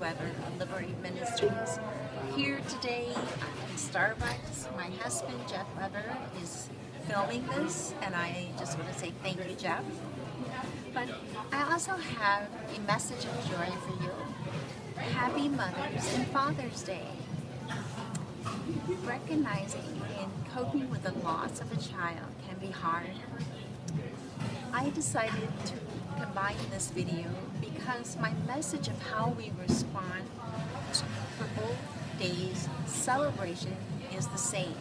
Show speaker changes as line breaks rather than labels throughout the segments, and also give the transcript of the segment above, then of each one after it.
Weber of Liberate Ministries. Here today in Starbucks, my husband Jeff Weber is filming this, and I just want to say thank you, Jeff. But I also have a message of joy for you. Happy Mother's and Father's Day. Recognizing and coping with the loss of a child can be hard. I decided to combine this video because my message of how we respond for both days' celebration is the same.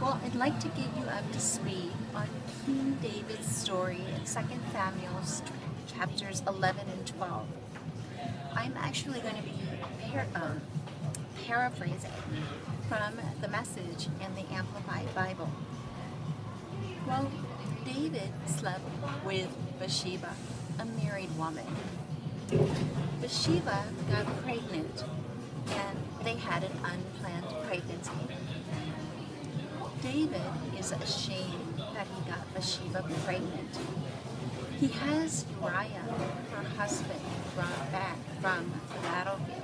Well, I'd like to get you up to speed on King David's story in 2 Samuel chapters 11 and 12. I'm actually going to be par um, paraphrasing from the message in the Amplified Bible. Well, David slept with Bathsheba, a married woman. Bathsheba got pregnant and they had an unplanned pregnancy. David is ashamed that he got Bathsheba pregnant. He has Uriah, her husband, brought back from the battlefield.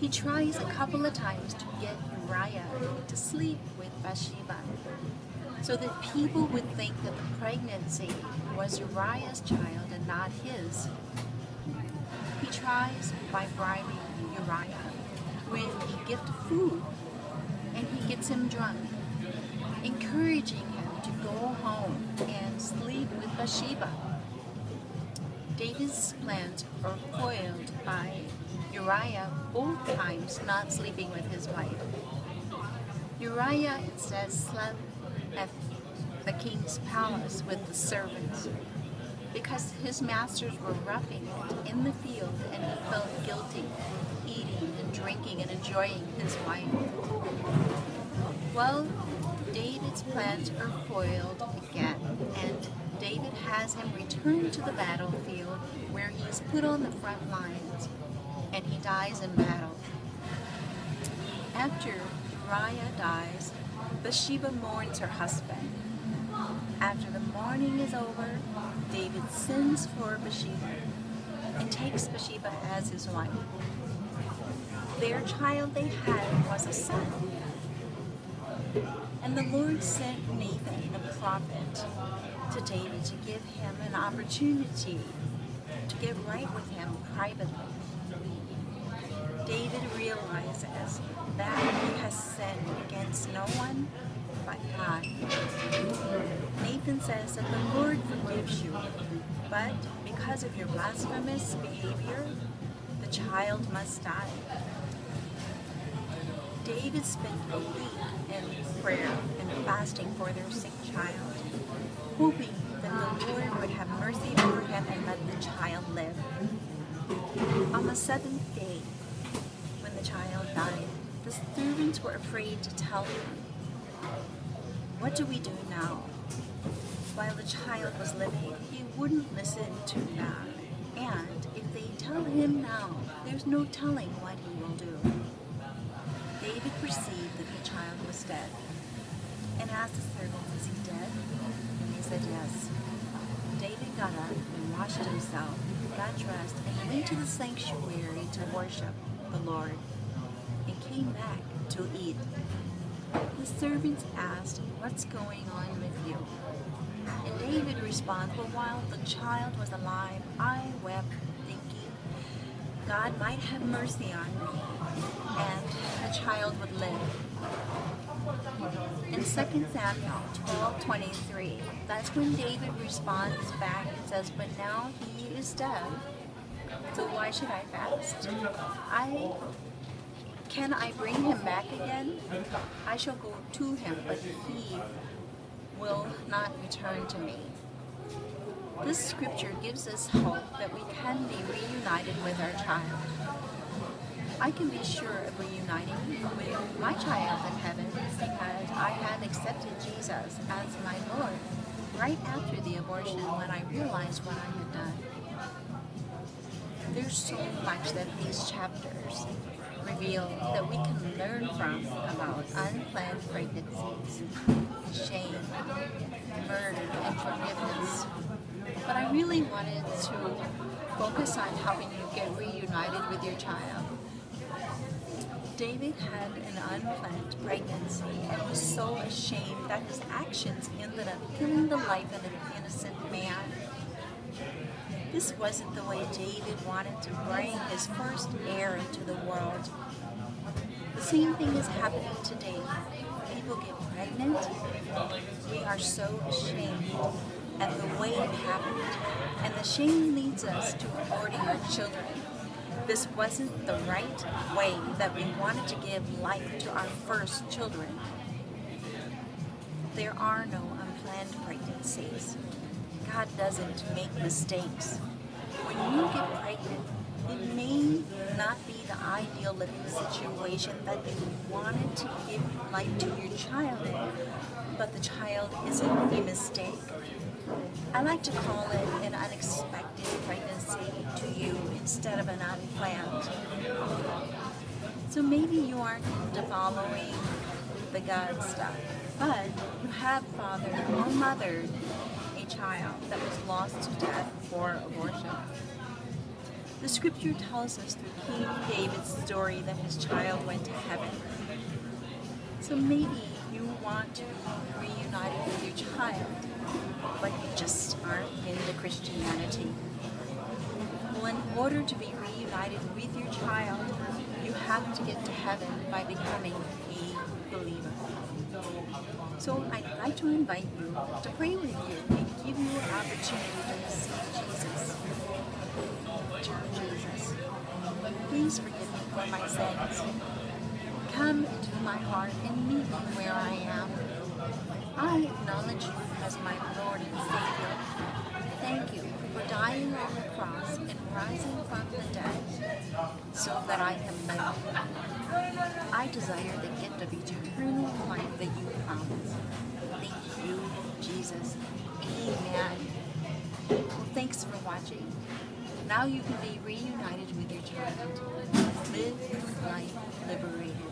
He tries a couple of times to get Uriah to sleep with Bathsheba so that people would think that the pregnancy was Uriah's child and not his. He tries by bribing Uriah with a gift of food, and he gets him drunk, encouraging him to go home and sleep with Bathsheba. David's plans are foiled by Uriah both times not sleeping with his wife. Uriah says, slept at the king's palace with the servants because his masters were roughing it in the field and he felt guilty eating and drinking and enjoying his wife. Well, David's plans are foiled again and David has him return to the battlefield where he is put on the front lines and he dies in battle. After Uriah dies, Bathsheba mourns her husband. After the mourning is over, David sends for Bathsheba and takes Bathsheba as his wife. Their child they had was a son. And the Lord sent Nathan, the prophet, to David to give him an opportunity to get right with him privately. Realizes that he has sinned against no one but God. Nathan says that the Lord forgives you, but because of your blasphemous behavior, the child must die. David spent a week in prayer and fasting for their sick child, hoping that the Lord would have mercy over him and let the child live. On the seventh day, the child died, the servants were afraid to tell him. What do we do now? While the child was living, he wouldn't listen to them. And if they tell him now, there's no telling what he will do. David perceived that the child was dead and asked the servants, is he dead? And they said yes. David got up and washed himself, got dressed, and went to the sanctuary to worship the Lord and came back to eat. The servants asked, what's going on with you? And David responded, well, while the child was alive, I wept, thinking God might have mercy on me, and the child would live. In 2 Samuel 12, 23, that's when David responds back and says, but now he is dead, so why should I fast? I can I bring him back again? I shall go to him, but he will not return to me. This scripture gives us hope that we can be reunited with our child. I can be sure of reuniting with my child in heaven because I had accepted Jesus as my Lord right after the abortion when I realized what I had done. There's so much that these chapters reveal that we can learn from about unplanned pregnancies, shame, murder, and forgiveness. But I really wanted to
focus on helping you get reunited with your child.
David had an unplanned pregnancy and was so ashamed that his actions ended up killing the life of an innocent man. This wasn't the way David wanted to bring his first heir into the world. The same thing is happening today. People get pregnant. We are so ashamed at the way it happened, and the shame leads us to aborting our children. This wasn't the right way that we wanted to give life to our first children. There are no unplanned pregnancies. God doesn't make mistakes. When you get not be the ideal living situation that you wanted to give life to your child in, but the child isn't a mistake. I like to call it an unexpected pregnancy to you instead of an unplanned. So maybe you aren't following the God stuff, but you have fathered or mothered a child that was lost to death for abortion. The scripture tells us through King David's story that his child went to heaven. So maybe you want to be reunited with your child, but you just aren't into Christianity. Well, in order to be reunited with your child, you have to get to heaven by becoming a believer. So I'd like to invite you to pray with you and give you an opportunity. Dear Jesus, please forgive me for my sins. Come into my heart and meet me where I am. I acknowledge you as my Lord and Savior. Thank you for dying on the cross and rising from the dead so that I can live. I desire the gift of eternal life that you promised. Thank you, Jesus. Amen. Well, thanks for watching. Now you can be reunited with your child. Live life liberated.